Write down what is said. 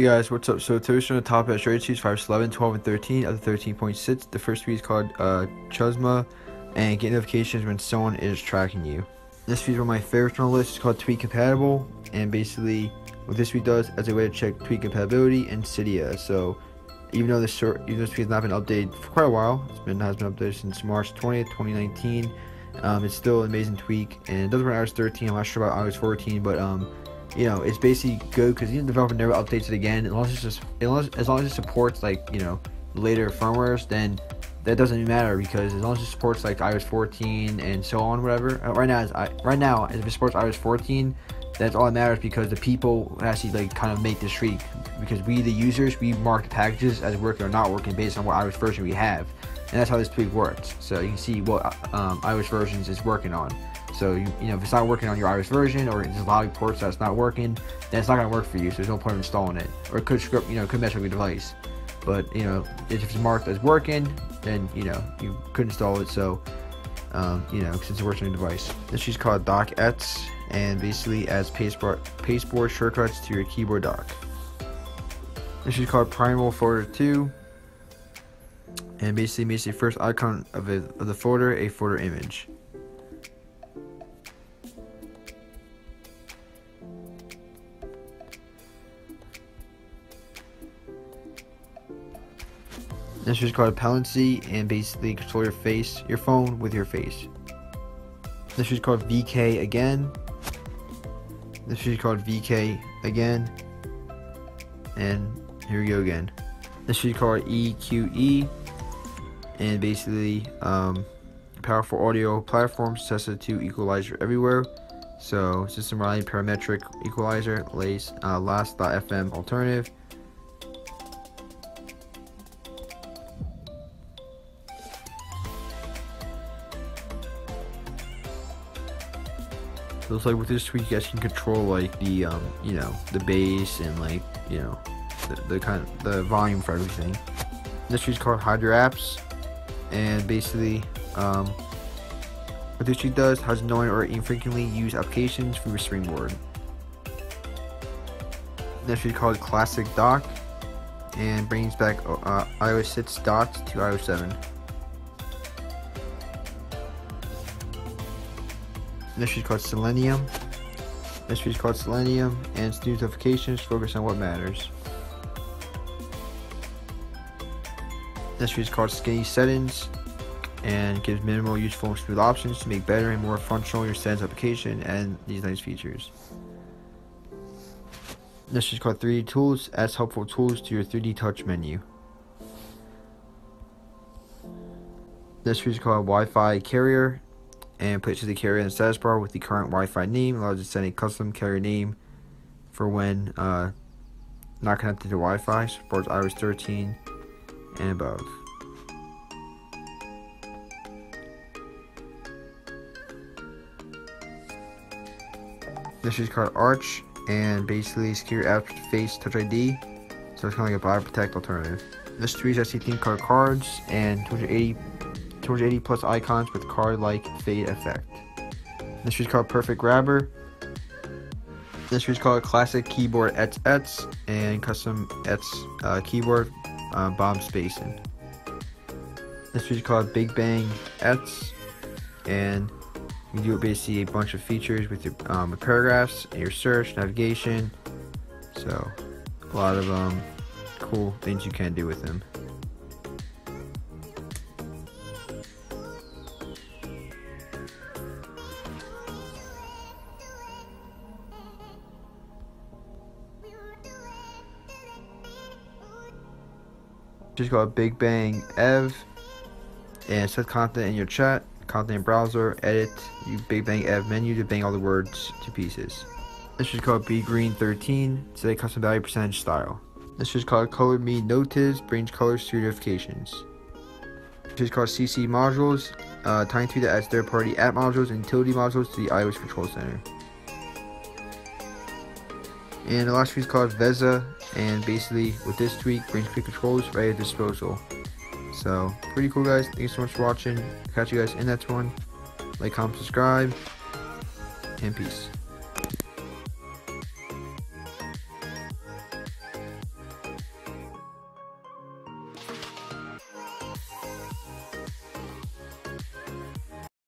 Hey guys, what's up? So today on the top at Straight 5, 11, 12, and 13 of the 13.6. The first tweak is called uh, Chuzma and get notifications when someone is tracking you. This tweak is one of my favorites on the list. It's called TweakCompatible and basically what this tweak does as a way to check tweak compatibility in Cydia. So even though this short, even though this has not been updated for quite a while, it's been has been updated since March 20th, 2019. Um, it's still an amazing tweak and it doesn't run iOS 13. I'm not sure about iOS 14, but um, you know, it's basically good because the developer never updates it again. As long as, just, long as, long as it supports like you know later firmwares, then that doesn't matter because as long as it supports like iOS 14 and so on, whatever. Uh, right now, I, right now, if it supports iOS 14, that's all that matters because the people actually like kind of make this streak because we the users we mark the packages as working or not working based on what iOS version we have, and that's how this tweak works. So you can see what um, iOS versions is working on. So you, you know if it's not working on your iOS version or there's a lot of ports that's not working, then it's not gonna work for you. So there's no point in installing it, or it could script you know could mess with your device. But you know if it's marked as working, then you know you could install it. So um, you know since it works on your device. This is called DockX and basically adds pasteboard pasteboard shortcuts to your keyboard dock. This is called Primal Folder 2 and basically makes the first icon of, a, of the folder a folder image. This is called Palancy and basically control your face, your phone with your face. This is called VK again. This is called VK again. And here we go again. This is called EQE. And basically, um, powerful audio platform tested to equalizer everywhere. So system rally parametric equalizer, lace, uh, last.fm alternative. It's like with this tweak, you guys can control like the um, you know, the bass and like you know, the, the kind of the volume for everything. This tweak's called Your Apps, and basically, um, what this tweak does has knowing or infrequently used applications from your springboard. This tweak called Classic Dock, and brings back uh, iOS 6 dots to iOS 7. This is called Selenium. This is called Selenium, and its notifications focus on what matters. This is called Skinny Settings, and gives minimal useful and smooth options to make better and more functional your settings application and these nice features. This is called 3D Tools, adds helpful tools to your 3D Touch menu. This is called Wi-Fi Carrier, and places the carrier in the status bar with the current Wi-Fi name. Allows you to send a custom carrier name for when uh, not connected to Wi-Fi. Supports iOS 13 and above. This is called Arch, and basically secure app face Touch ID. So it's kind of like a BioProtect alternative. This tree actually theme card cards and 280 280 plus icons with card-like fade effect. This is called Perfect Grabber. This is called Classic Keyboard Etz Etz and Custom Etz uh, Keyboard uh, Bomb Spacing. This is called Big Bang Etz and you do basically a bunch of features with your um, paragraphs and your search, navigation. So a lot of um, cool things you can do with them. Just go to Big Bang Ev and set content in your chat, content browser, edit, you Big Bang Ev menu to bang all the words to pieces. This is called B Green 13, set a custom value percentage style. This is called Color Me Notice, brings colors to notifications. This is called CC Modules, uh, Tiny Tweet that adds third-party app modules and utility modules to the iOS Control Center. And the last tweak is called Veza, and basically with this tweak brings quick controls right at disposal. So pretty cool guys. Thank you so much for watching. Catch you guys in the next one. Like, comment, subscribe, and peace.